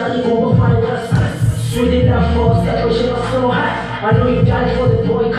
died for my for separation of so high I know you died for the boy